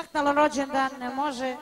Bahtalo rođendan ne može.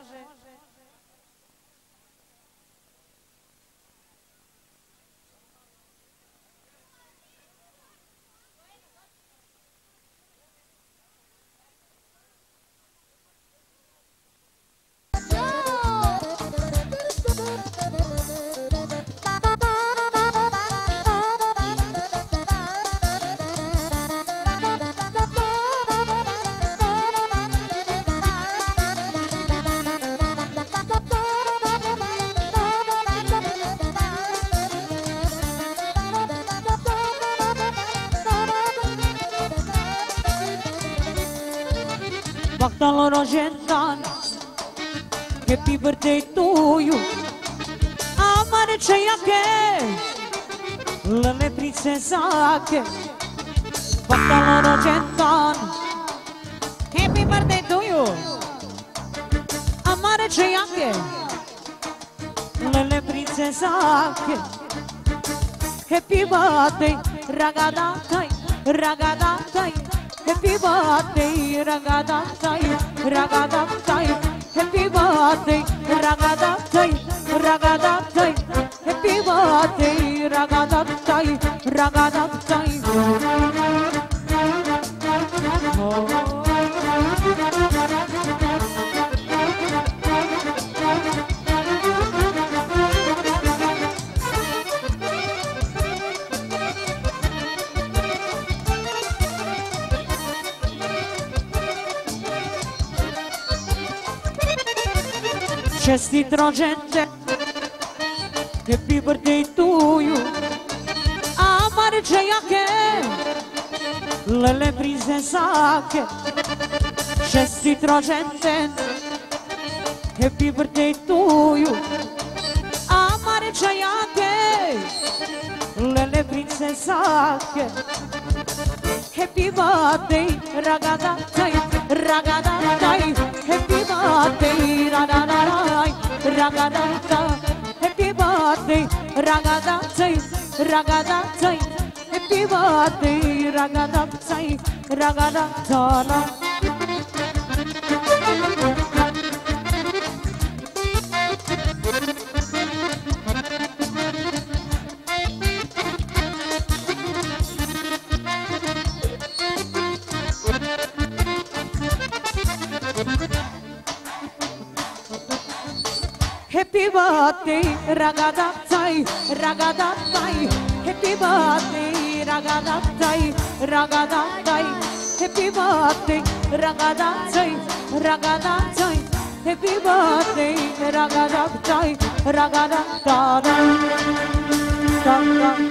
Birthday to you. Amare čejake Lele princezake Bahtalo rođendan Happy birthday to you. Amare čejake Lele princezake Happy birthday Ragadataj Ragadataj Happy birthday, ragadatai, ragadatai. Happy birthday, ragadatai, ragadatai. Happy birthday, ragadatai, ragadatai. chest hidrogente Happy birthday to you Amar jayake Lele prinsesake Chest hidrogente Happy birthday to you Amar jayake Lele prinsesake Happy birthday ragazza Ragadai, happy birthday, Ragadai, Ragadai, happy birthday, Ragadai, Ragadai, happy birthday, Ragadai, Ragadai, ragadaptai, ragadaptai, happy birthday, ragadaptai, ragadaptai, happy birthday, ragadaptai, ragadaptai, happy birthday, ragadaptai, ragadaptai, ragadaptai.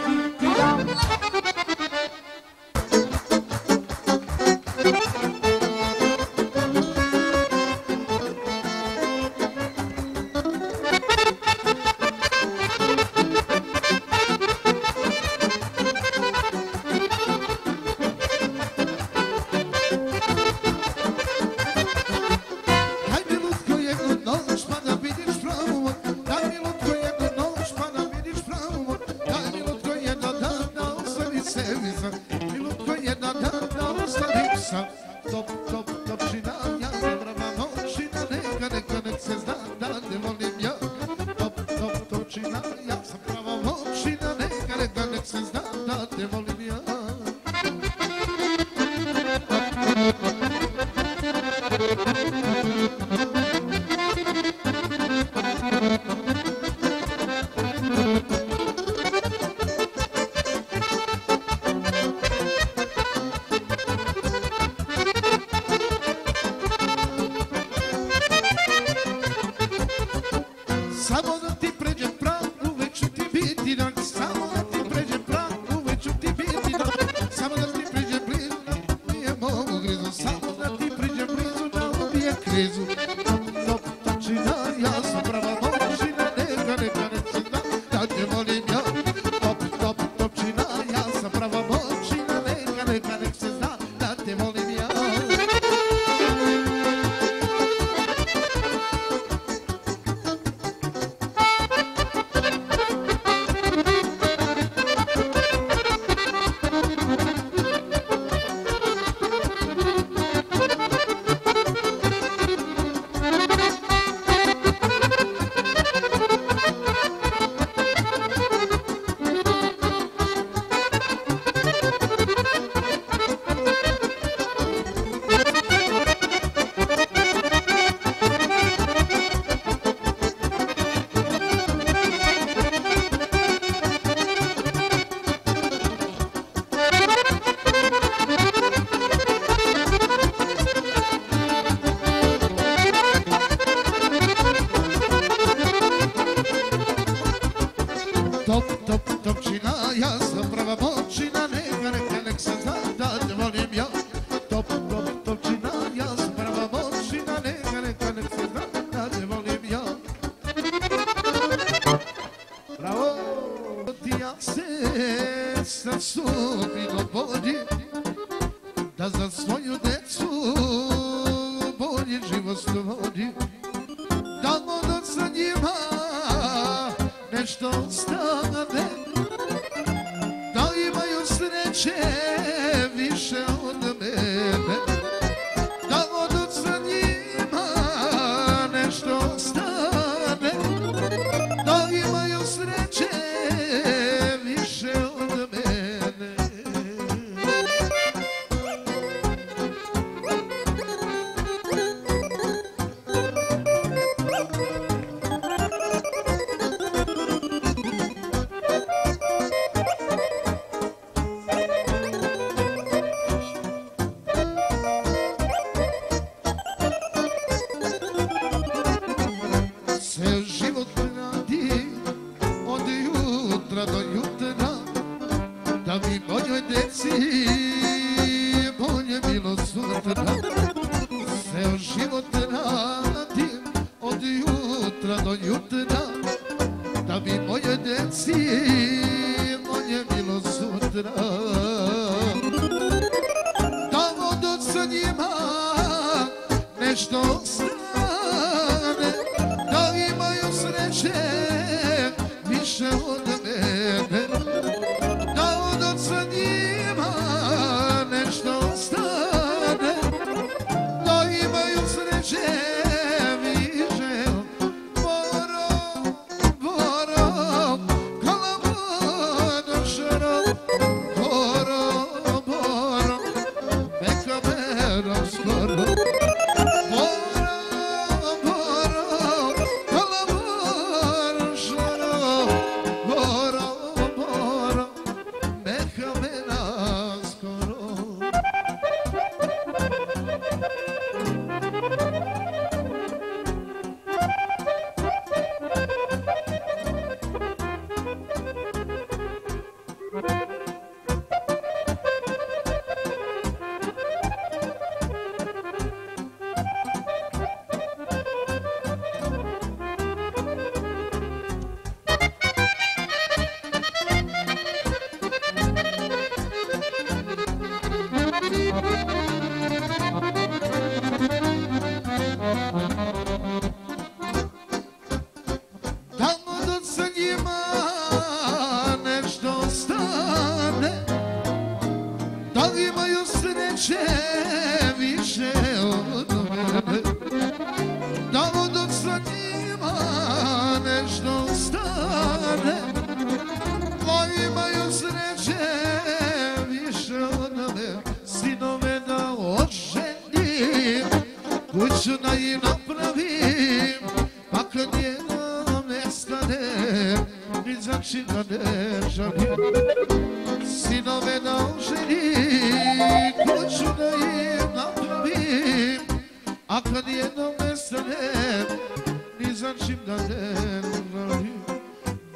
dădem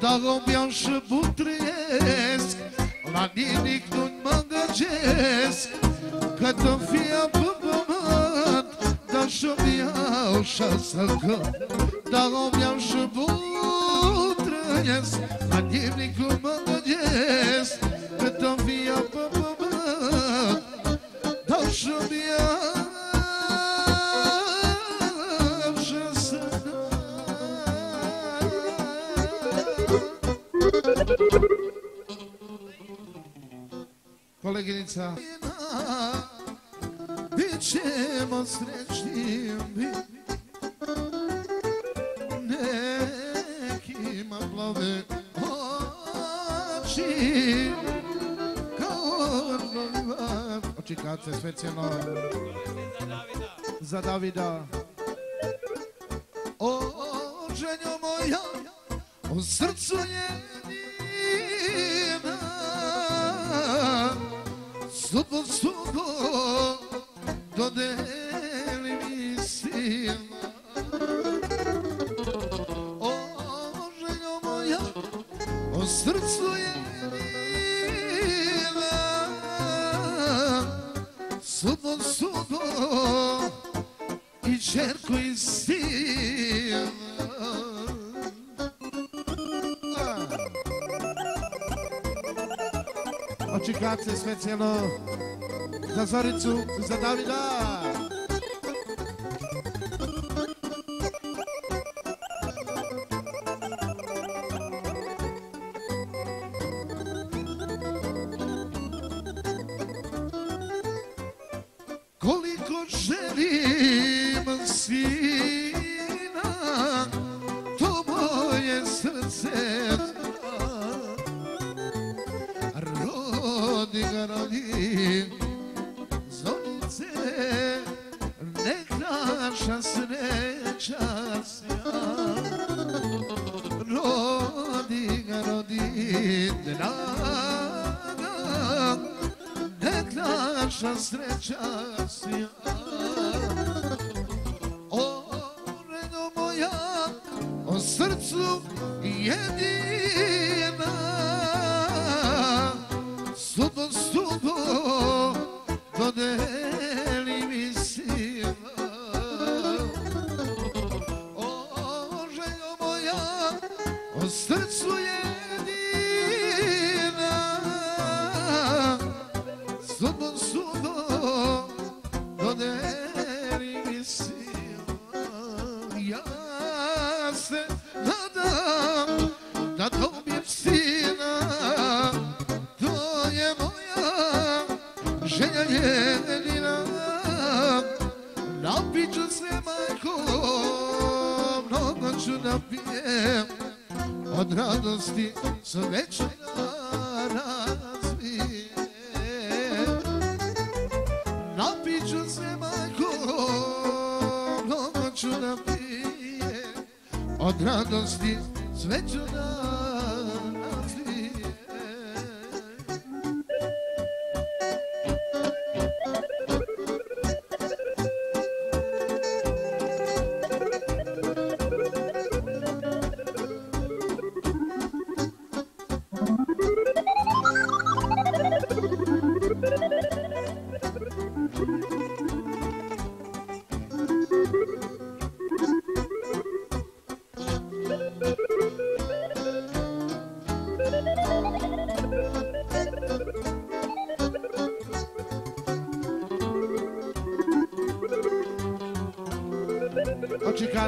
Darobian și butresc La nimic nu-mi mă găgesc Cât îmi fie pe pământ Dar și-mi iau șasă cânt Darobian și butresc La nimic nu mă găgesc Cât îmi fie pe pământ Dar și-mi koleginica. Bićemo srećni nekima plave oči kao odlova. Oči kace specijalno za Davida. O, ženjo moja, o srcu je Specijalno za Zoricu, za Davida. Koliko želim sina, to moje srce radim Zonice nekrar şansre ças Rodin rodin naga Nekrar şansre ças O reno moja, o srcu jedina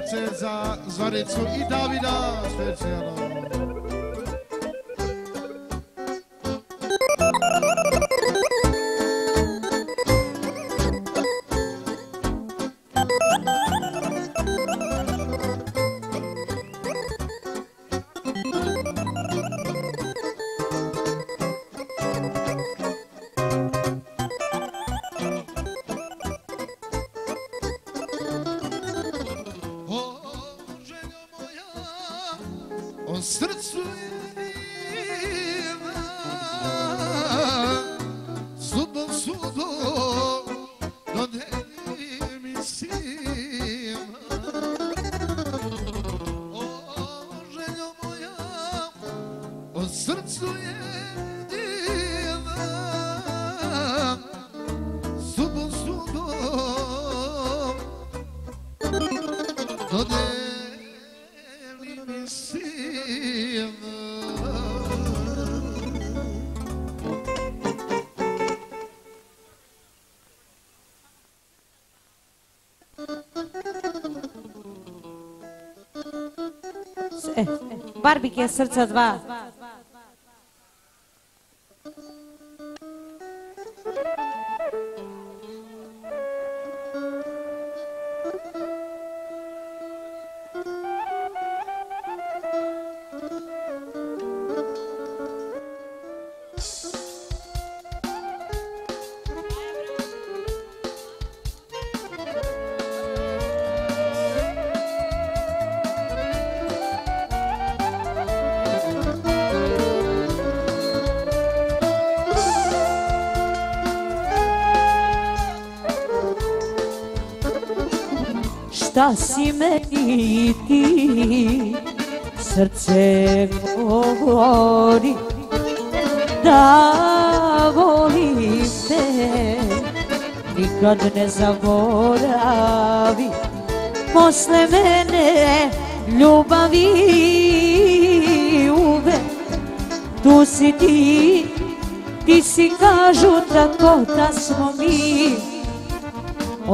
Očikace za Zoricu i Davida specijalno. Barbike srca dva. Šta si meni ti, srce govori, da volim te, nikad ne zaboravi. Posle mene ljubavi uvek, tu si ti, Ti si kažu tako da smo mi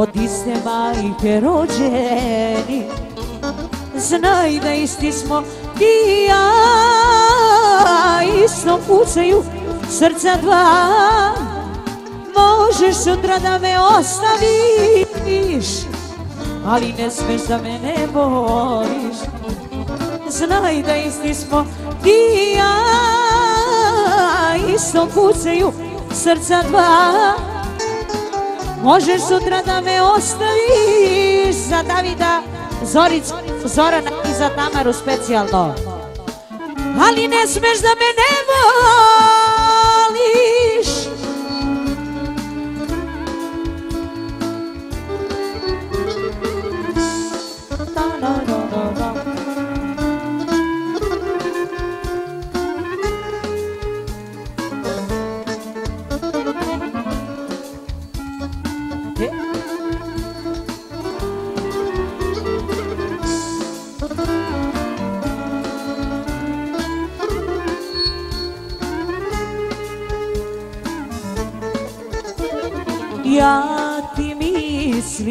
Od iste majke rođeni. Znaj da isti smo ti ja. Isto pucaju srca dva. Možeš sutra da me ostaviš Ali ne smeš da me ne voliš Znaj da isti smo ti ja. Isto kucaju srca dva. Možeš sutra da me ostaviš Za Davida, Zoric, Zorana i za Tamaru specijalno. Ali ne smeš da me ne voliš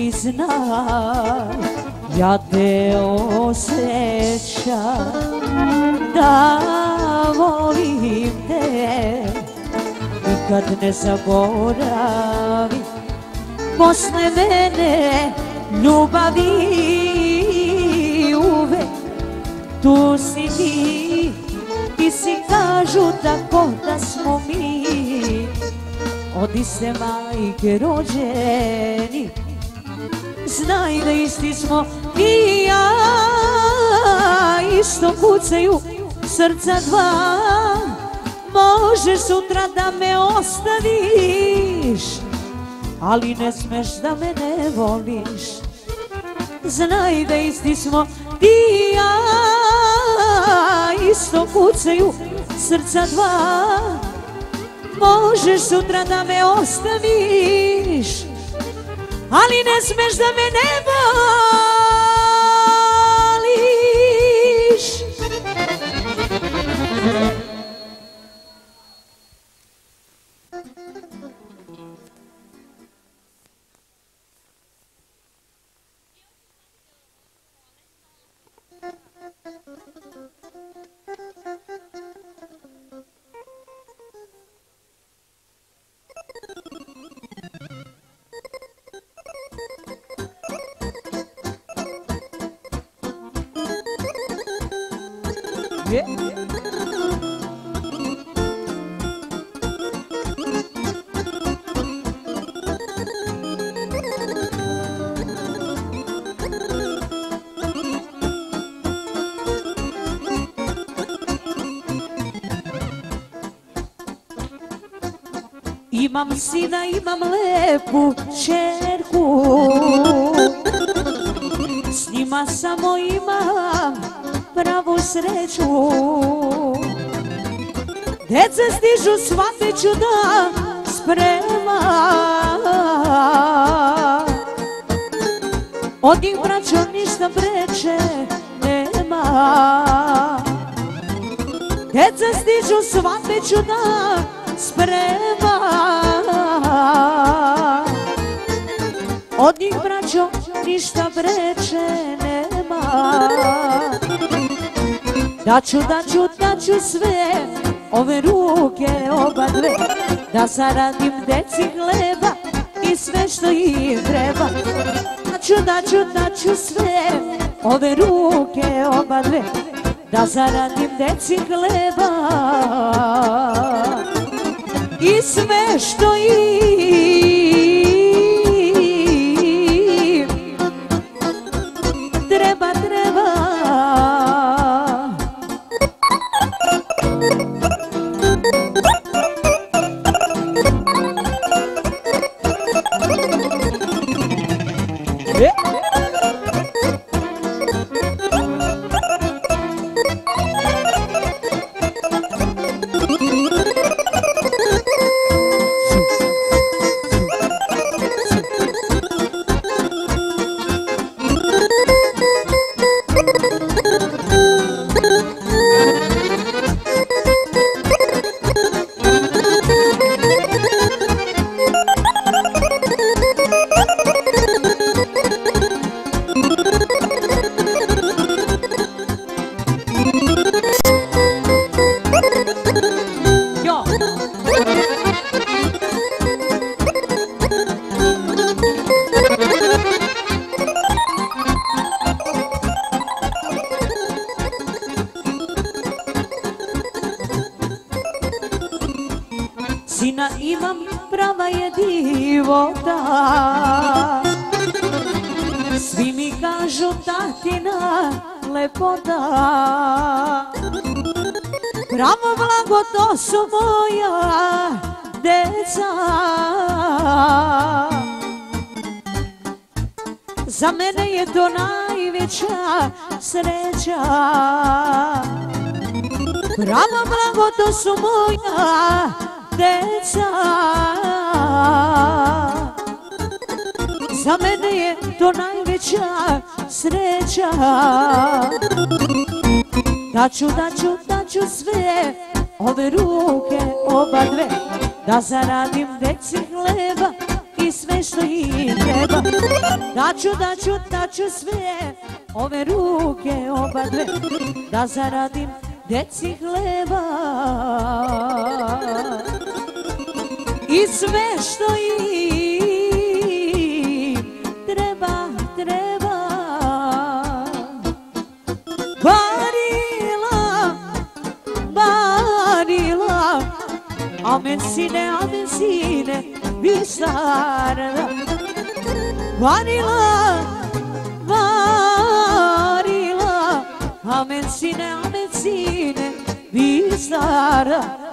misli znam, ja te osjećam, da volim te, nikad ne zaboravim, posle mene ljubavi uvek. Tu si ti, ti si kažu tako da smo mi. Od iste majke rođeni Znaj da isti smo i ja Isto kucaju srca dva. Možeš sutra da me ostaviš Ali ne smeš da me ne voliš. Znaj da isti smo i ja Isto kucaju srca dva. Možeš sutra da me ostaviš Ali ne smeš da me ne voliš Imam sina, imam lepu čerku S njima samo imam pravu sreću. Deca stižu svake ću da sprema. Od njih braćo ništa preče nema. Deca stižu svake ću da sprema Od njih braćo ništa preče nema. Daću, daću, daću sve Ove ruke oba dve Da zaradim deci hleba I sve što im treba. Daću, daću, daću sve Ove ruke oba dve Da zaradim deci hleba I sve što im su moja deca. Za mene je to najveća sreća. Daću, daću, daću sve Ove ruke oba dve Da zaradim deci hleba I sve što im treba. Daću, daću, daću sve Ove ruke oba dve Da zaradim deci hleba I sve što im treba, treba. Barila, barila Amen sine, amen sine Visarda Varila, varila zara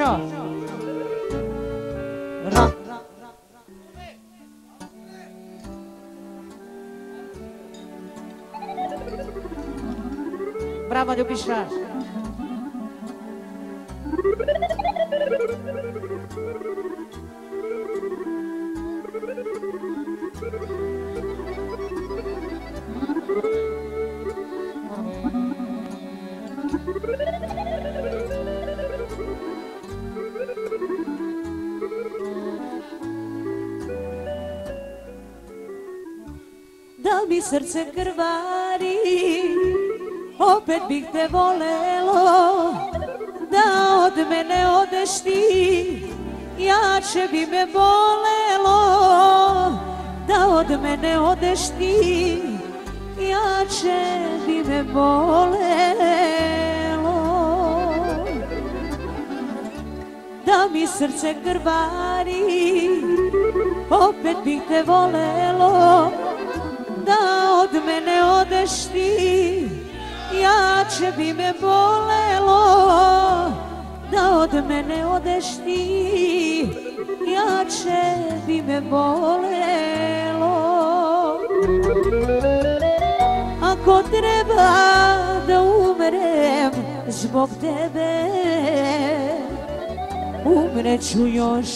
છો Brava de Pichar. Srce krvari Opet bih te volelo Da od mene odeš ti. Jače bi me bolelo Da od mene odeš ti. Jače bi me bolelo Da mi srce krvari Opet bih te volelo Da od mene odeš ti Jače bi me bolelo Da od mene odeš ti Jače bi me bolelo. Ako treba da umrem zbog tebe Umreću još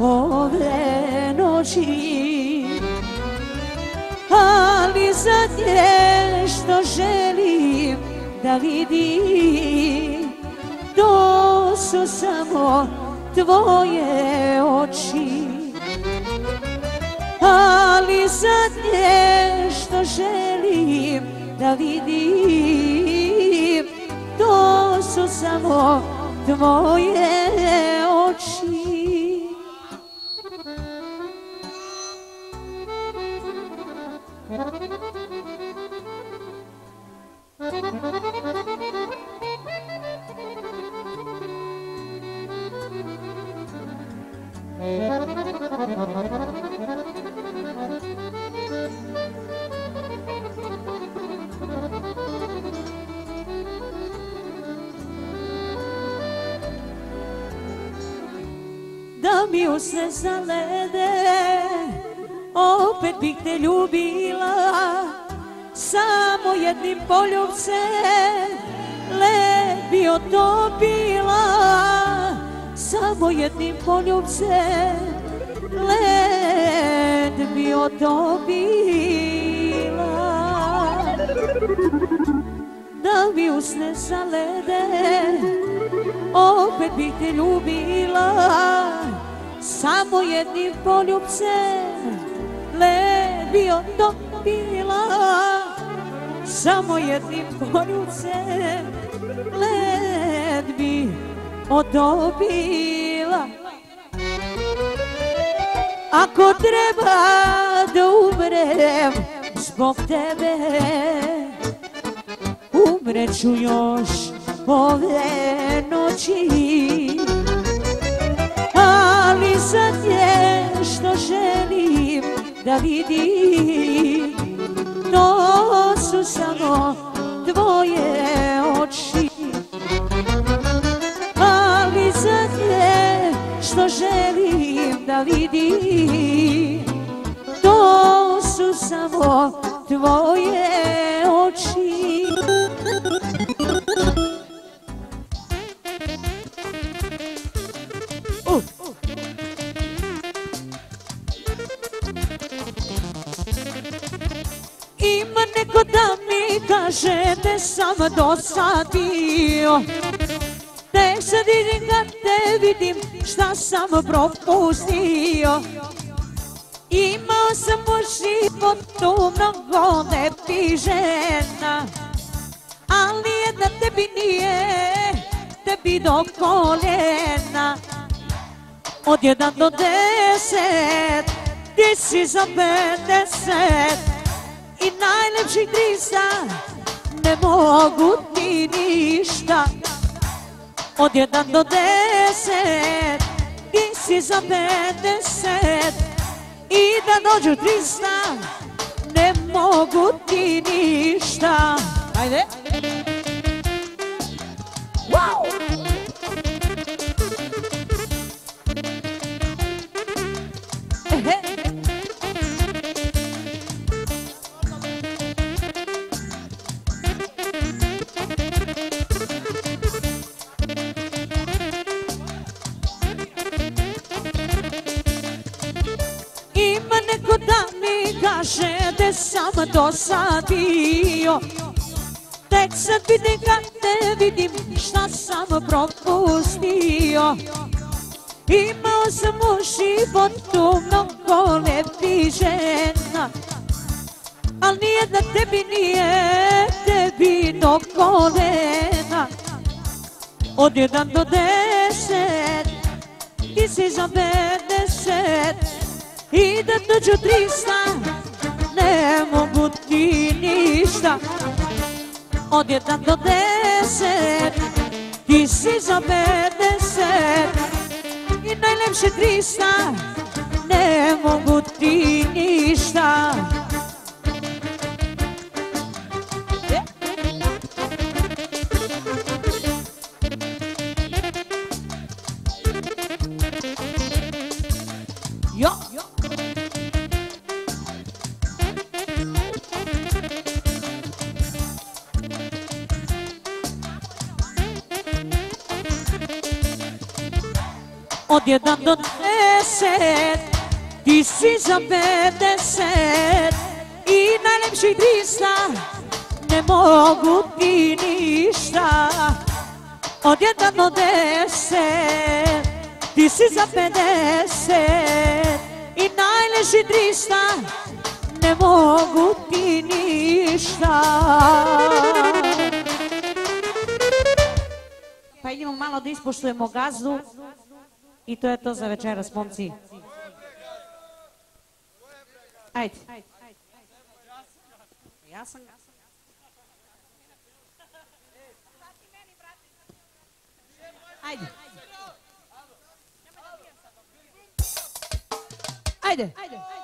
ove noći Ali zadnje što želim da vidim. To su samo tvoje oči. Ali zadnje što želim da vidim. To su samo tvoje oči Da mi usne zalede Opet bih te ljubila Samo jednim poljubcem Led bi otopila. Samo jednim poljubcem Led bi otopila. Da mi usne zalede Opet bih te ljubila. Samo jednim poljubcem Led bi otopila Samo jednim poljubcem Led bi otopila Ako treba da umrem zbog tebe Umreću još ove noći. Ali zadnje što želim da vidim To su samo tvoje oči. Ali zadnje što želim da vidim To su samo tvoje oči neko da mi kaže te sam dosadio. Tek sad idem kad te vidim šta sam propustio. Imao sam u životu mnogo lepih žena Ali jedna tebi nije, tebi do koljena. Od jedan do deset, ti si za pedeset I najlepših trisa ne mogu ti ništa. Od jedan do deset, ti si za pedeset I da dođu trista ne mogu ti ništa. Ajde! shvatio Tek sad vidim kad te vidim šta sam propustio. Imao sam u životu mnogo lepi žena Al nijedna tebi nije tebi do kolena Od jedan do deset ti si za mene set. I da dođu tri ne mogu ti ništa. Od jedan do deset. Ti si za pedeset. I najljepše trista. Ne mogu ti ništa. od jedan do deset, ti si za pedeset i najlepši trista, ne mogu ti ništa. Od jedan do deset, ti si za pedeset i najlepši trista, ne mogu ti ništa. Pa idemo malo da ispoštujemo gazdu. и то е тази вечера с момци. Айде. Аз съм... Айде. Айде. Айде. Айде.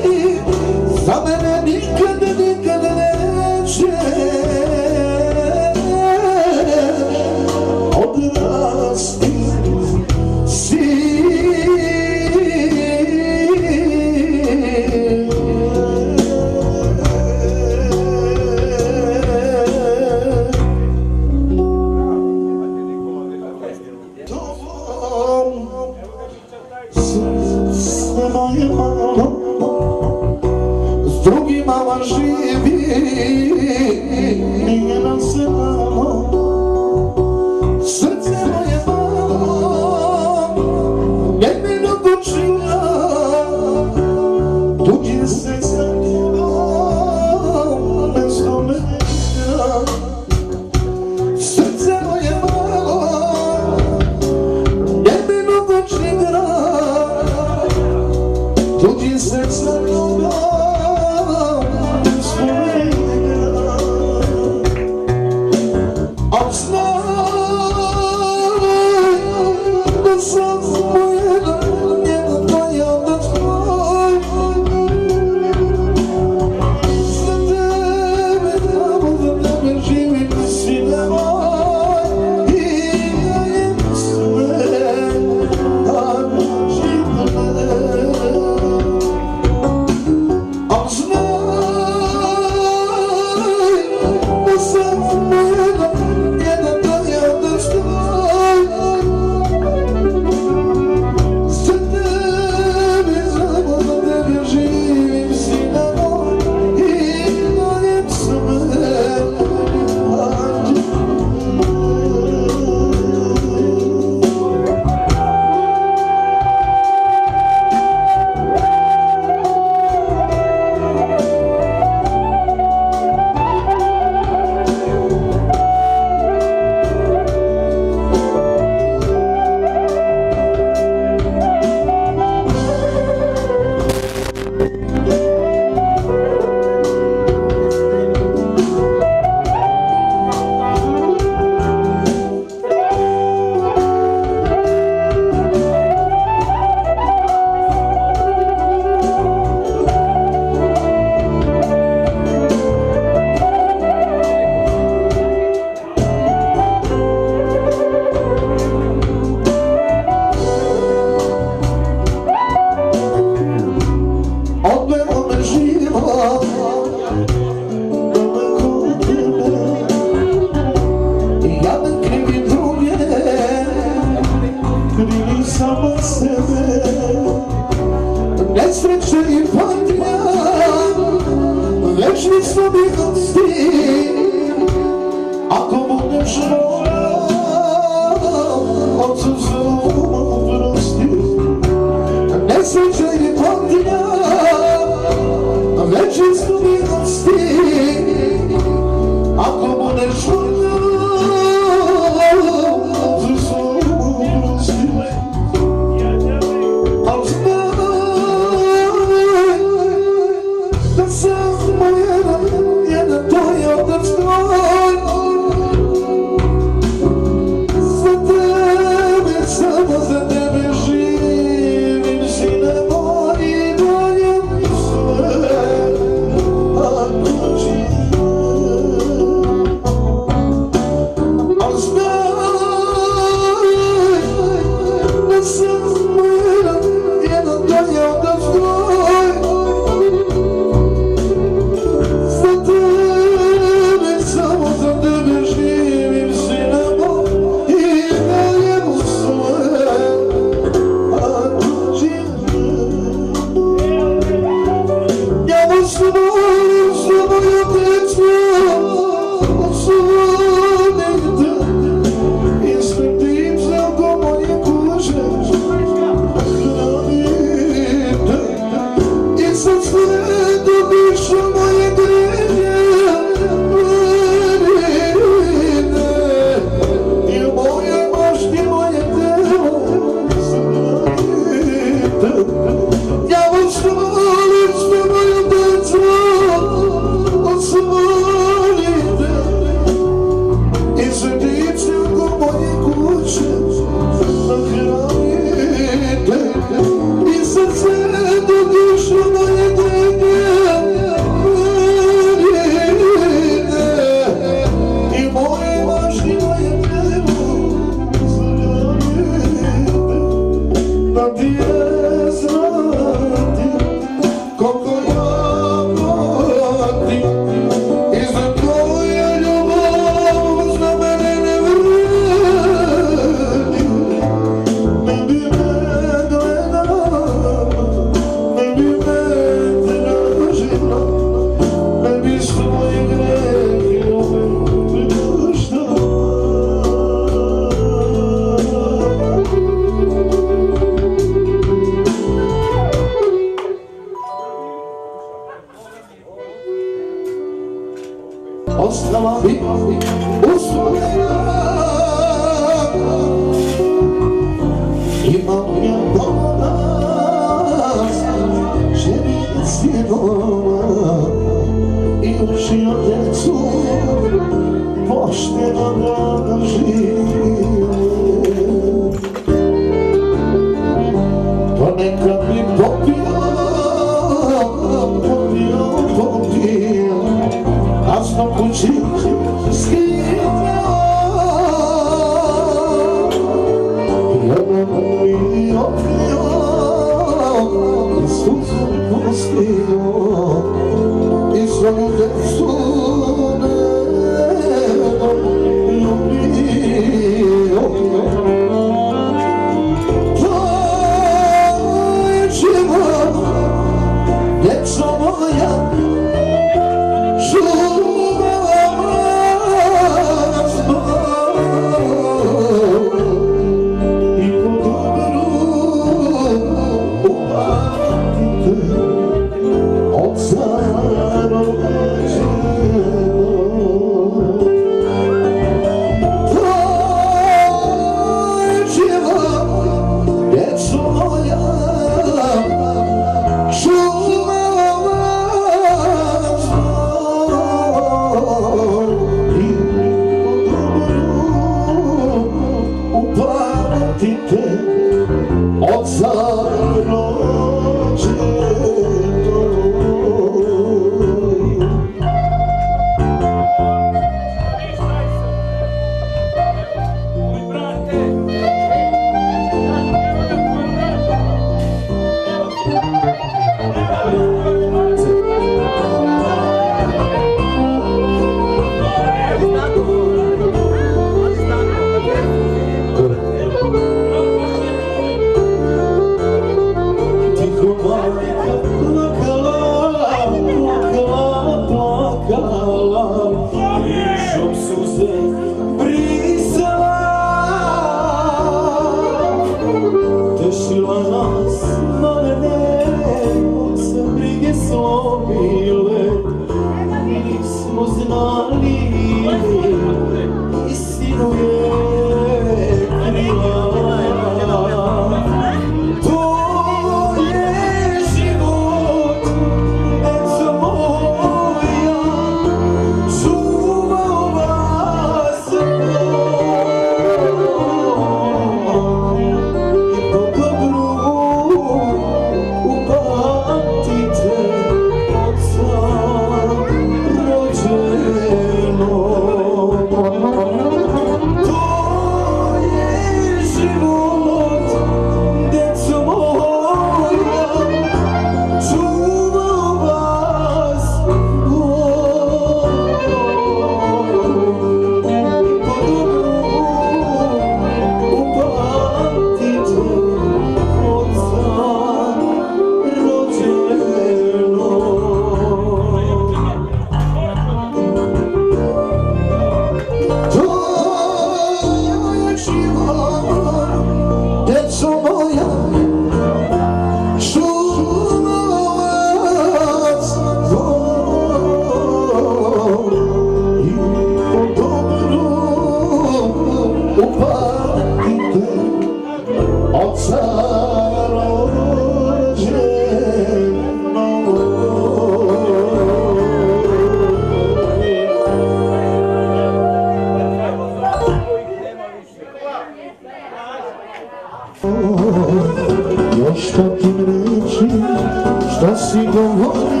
Što si govorio